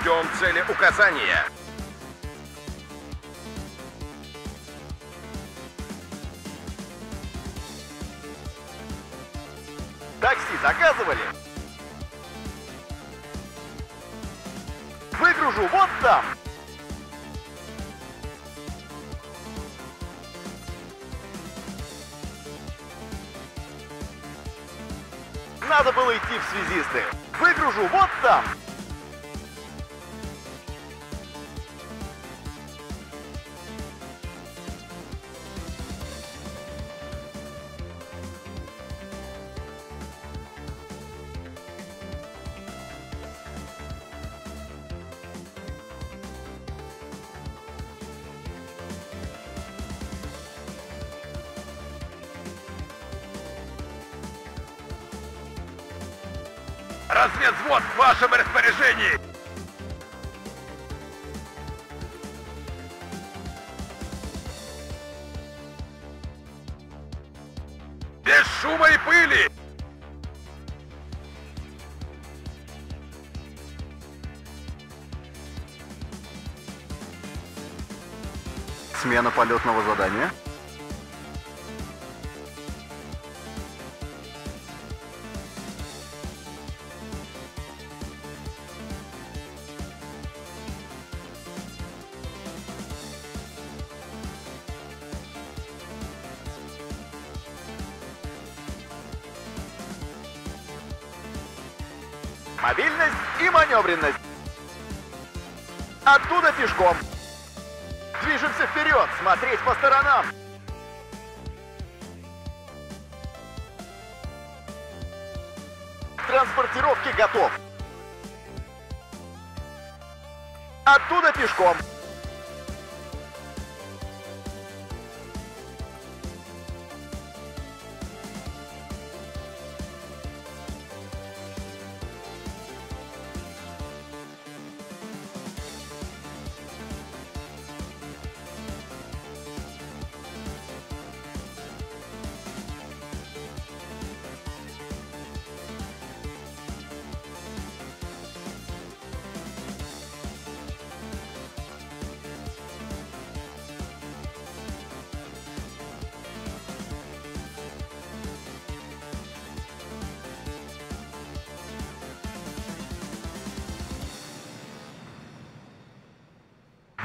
Ждем цели указания. Такси заказывали? Выгружу вот там. Надо было идти в связисты. Выгружу вот там. Разведвзвод в вашем распоряжении! Без шума и пыли! Смена полетного задания. Мобильность и маневренность. Оттуда пешком. Движемся вперед, смотреть по сторонам. Транспортировки готов. Оттуда пешком.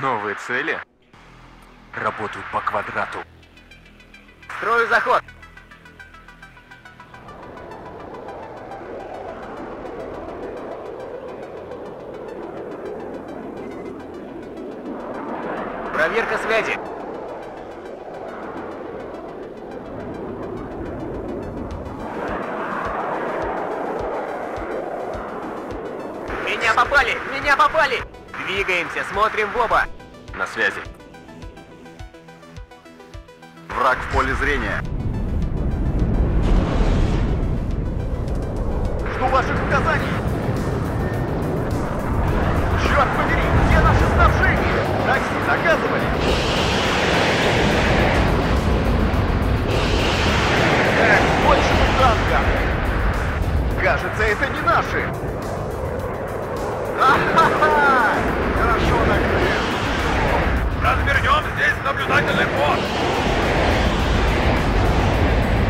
Новые цели? Работают по квадрату. Строю заход. Проверка связи. Двигаемся, смотрим в оба. На связи. Враг в поле зрения. Жду ваших указаний. Черт побери, где наше снабжение? Такси заказывали. Эх, больше танка. Кажется, это не наши. Ха-ха-ха! Развернем здесь наблюдательный пост!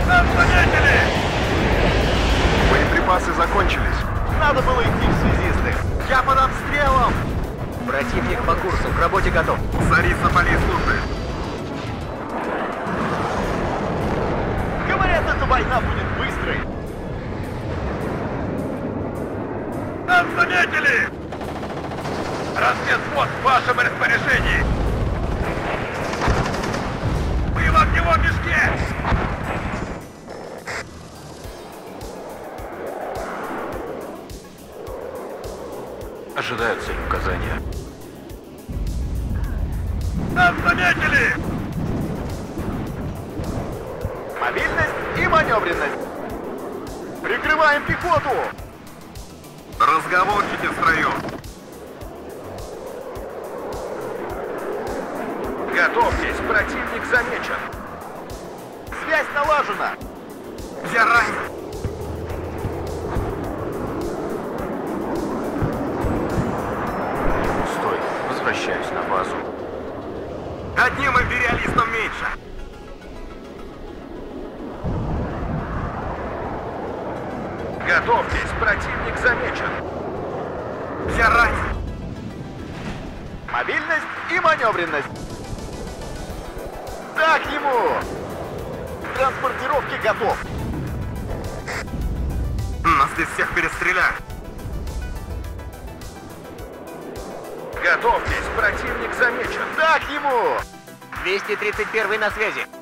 Нас заметили! Боеприпасы закончились. Надо было идти в связисты. Я под обстрелом! Противник по курсу, к работе готов. Царица полей службы! Говорят, эта война будет быстрой. Нас заметили! Разведвзвод в вашем распоряжении! Мы в огневом мешке! Ожидают цель указания. Нас заметили! Мобильность и маневренность. Прикрываем пехоту! Разговорчики в строю! Готовьтесь, противник замечен! Связь налажена! Я ранен! Возвращаюсь на базу. Одним империалистом меньше. Готовьтесь, противник замечен. Я ранен. Мобильность и маневренность. Так ему! Транспортировки готов. Нас здесь всех перестреляют. Готовьтесь, противник замечен. Так ему! 231 на связи.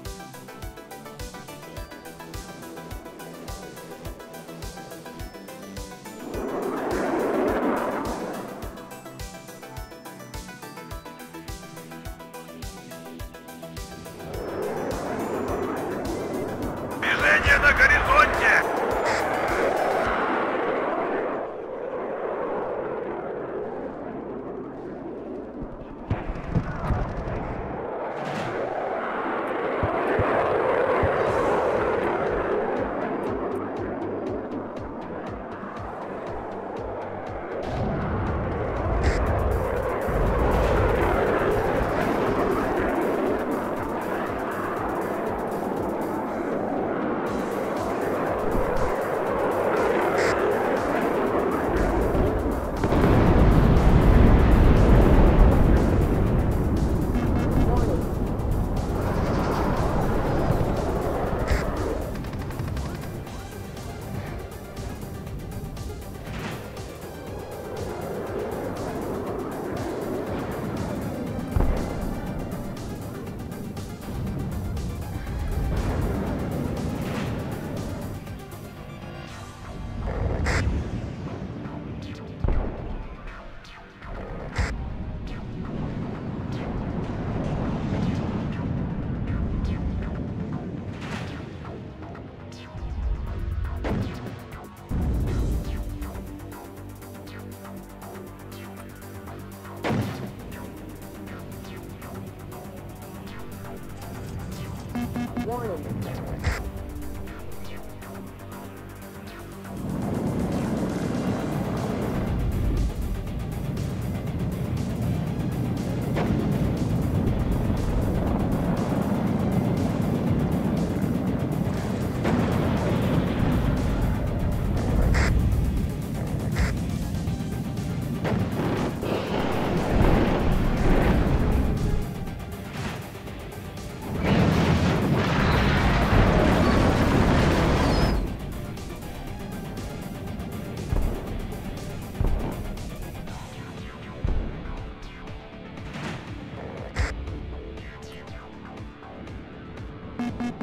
Warning.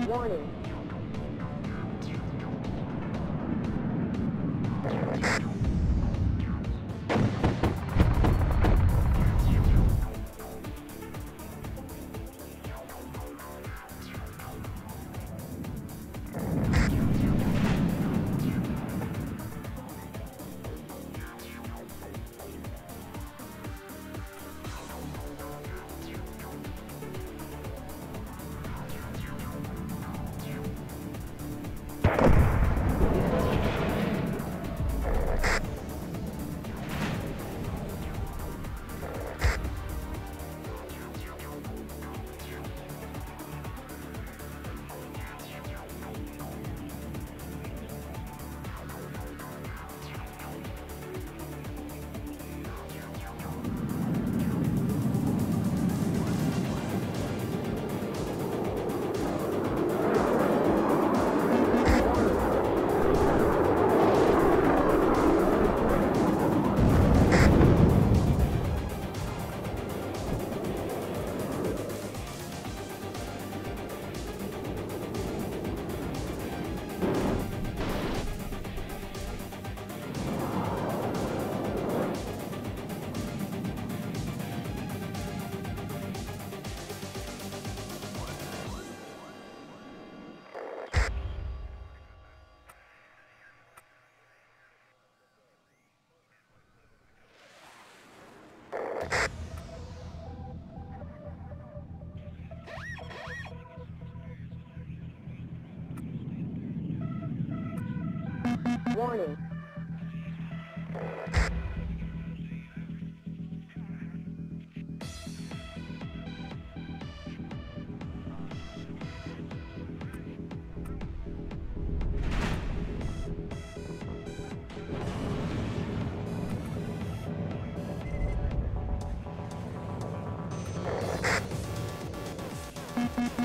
Warning. Warning.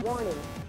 Warning.